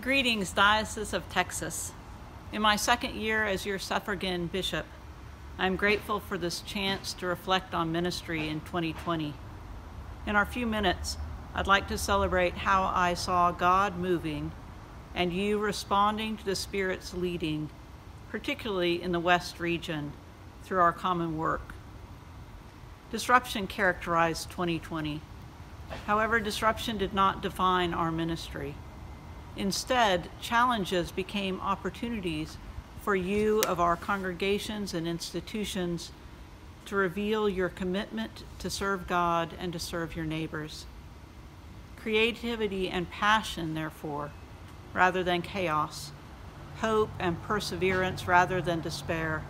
Greetings, Diocese of Texas. In my second year as your suffragan bishop, I'm grateful for this chance to reflect on ministry in 2020. In our few minutes, I'd like to celebrate how I saw God moving and you responding to the Spirit's leading, particularly in the West region, through our common work. Disruption characterized 2020. However, disruption did not define our ministry. Instead, challenges became opportunities for you of our congregations and institutions to reveal your commitment to serve God and to serve your neighbors. Creativity and passion, therefore, rather than chaos, hope and perseverance rather than despair,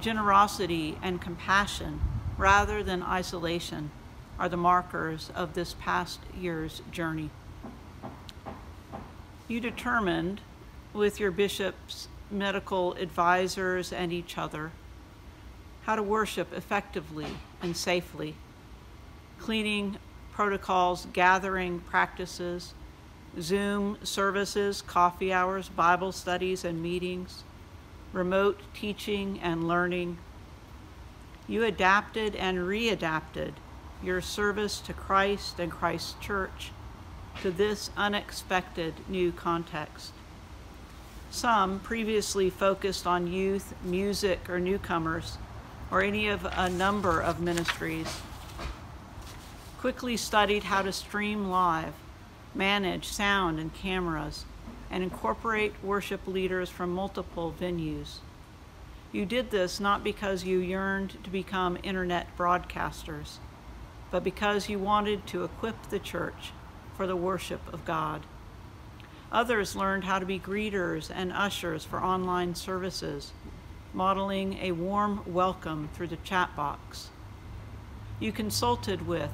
generosity and compassion rather than isolation are the markers of this past year's journey. You determined, with your bishops, medical advisors, and each other, how to worship effectively and safely, cleaning protocols, gathering practices, Zoom services, coffee hours, Bible studies and meetings, remote teaching and learning. You adapted and readapted your service to Christ and Christ's church to this unexpected new context. Some previously focused on youth, music, or newcomers, or any of a number of ministries, quickly studied how to stream live manage sound and cameras, and incorporate worship leaders from multiple venues. You did this not because you yearned to become internet broadcasters, but because you wanted to equip the church for the worship of God. Others learned how to be greeters and ushers for online services, modeling a warm welcome through the chat box. You consulted with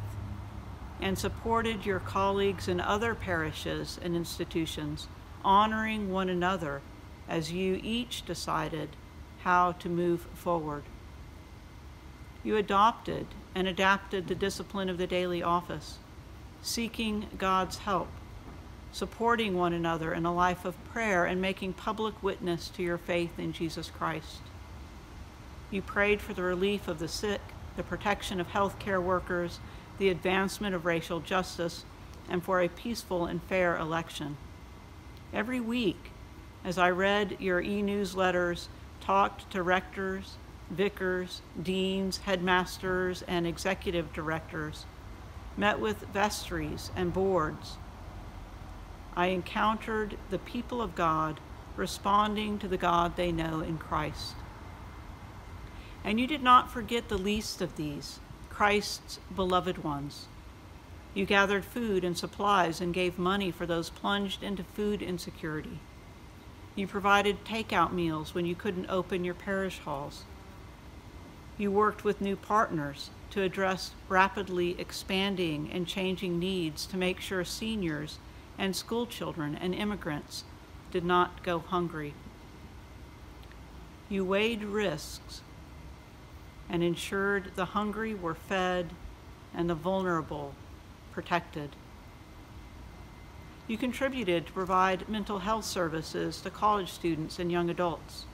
and supported your colleagues in other parishes and institutions, honoring one another as you each decided how to move forward. You adopted and adapted the discipline of the daily office, seeking God's help, supporting one another in a life of prayer, and making public witness to your faith in Jesus Christ. You prayed for the relief of the sick, the protection of healthcare workers, the advancement of racial justice, and for a peaceful and fair election. Every week, as I read your e newsletters, talked to rectors, vicars, deans, headmasters, and executive directors, met with vestries and boards, I encountered the people of God responding to the God they know in Christ. And you did not forget the least of these Christ's beloved ones. You gathered food and supplies and gave money for those plunged into food insecurity. You provided takeout meals when you couldn't open your parish halls. You worked with new partners to address rapidly expanding and changing needs to make sure seniors and school children and immigrants did not go hungry. You weighed risks and ensured the hungry were fed and the vulnerable protected. You contributed to provide mental health services to college students and young adults.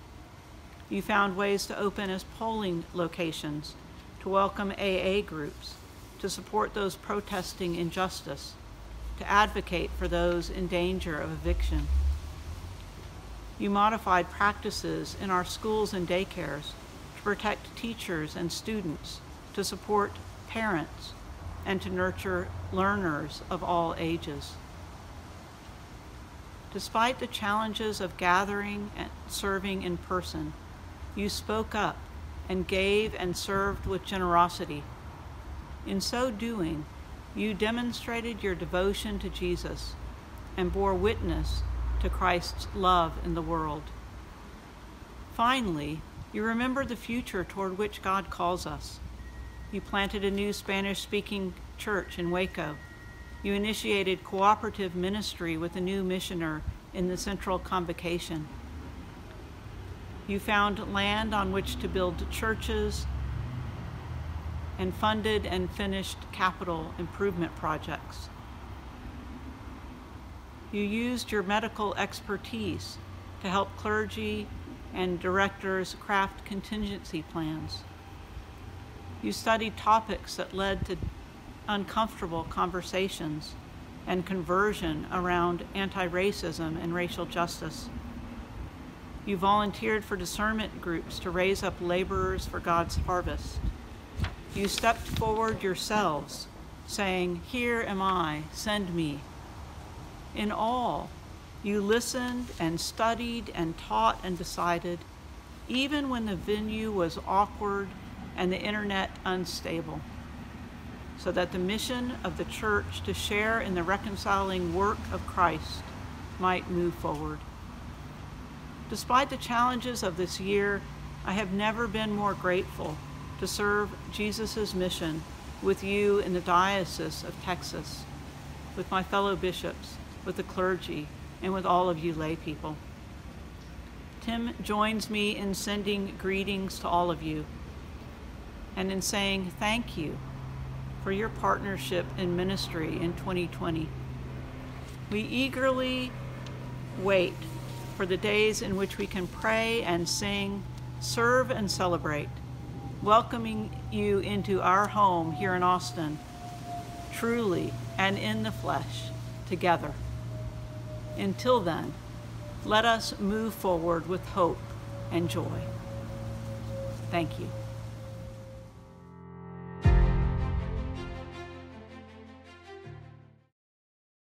You found ways to open as polling locations, to welcome AA groups, to support those protesting injustice, to advocate for those in danger of eviction. You modified practices in our schools and daycares to protect teachers and students, to support parents, and to nurture learners of all ages. Despite the challenges of gathering and serving in person, you spoke up and gave and served with generosity. In so doing, you demonstrated your devotion to Jesus and bore witness to Christ's love in the world. Finally, you remember the future toward which God calls us. You planted a new Spanish speaking church in Waco. You initiated cooperative ministry with a new missioner in the Central Convocation. You found land on which to build churches and funded and finished capital improvement projects. You used your medical expertise to help clergy and directors craft contingency plans. You studied topics that led to uncomfortable conversations and conversion around anti racism and racial justice. You volunteered for discernment groups to raise up laborers for God's harvest. You stepped forward yourselves, saying, Here am I, send me. In all, you listened and studied and taught and decided, even when the venue was awkward and the internet unstable, so that the mission of the church to share in the reconciling work of Christ might move forward. Despite the challenges of this year, I have never been more grateful to serve Jesus' mission with you in the Diocese of Texas, with my fellow bishops, with the clergy, and with all of you lay people. Tim joins me in sending greetings to all of you and in saying thank you for your partnership in ministry in 2020. We eagerly wait for the days in which we can pray and sing, serve and celebrate, welcoming you into our home here in Austin, truly and in the flesh, together. Until then, let us move forward with hope and joy. Thank you.